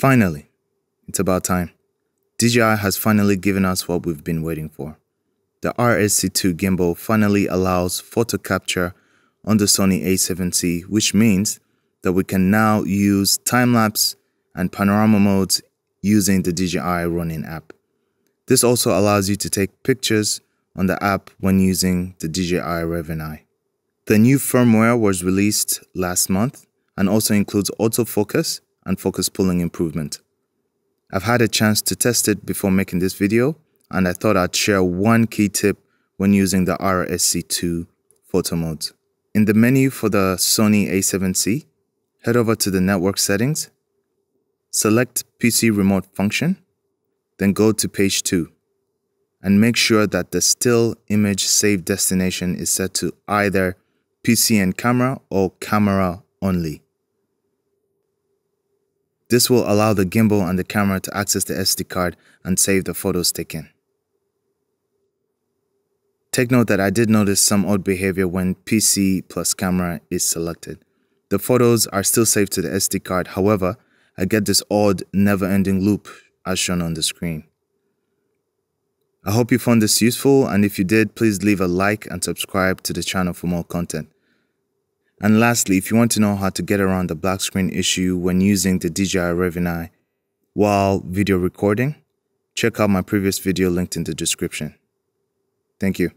Finally, it's about time. DJI has finally given us what we've been waiting for. The RSC2 gimbal finally allows photo capture on the Sony a7C, which means that we can now use time-lapse and panorama modes using the DJI Ronin app. This also allows you to take pictures on the app when using the DJI Raveneye. The new firmware was released last month and also includes autofocus and focus pulling improvement. I've had a chance to test it before making this video, and I thought I'd share one key tip when using the RSC2 photo modes. In the menu for the Sony a7C, head over to the network settings, select PC remote function, then go to page 2, and make sure that the still image save destination is set to either PC and camera or camera only. This will allow the gimbal and the camera to access the SD card and save the photos taken. Take note that I did notice some odd behavior when PC plus camera is selected. The photos are still saved to the SD card, however, I get this odd never-ending loop as shown on the screen. I hope you found this useful and if you did, please leave a like and subscribe to the channel for more content. And lastly, if you want to know how to get around the black screen issue when using the DJI Raveneye while video recording, check out my previous video linked in the description. Thank you.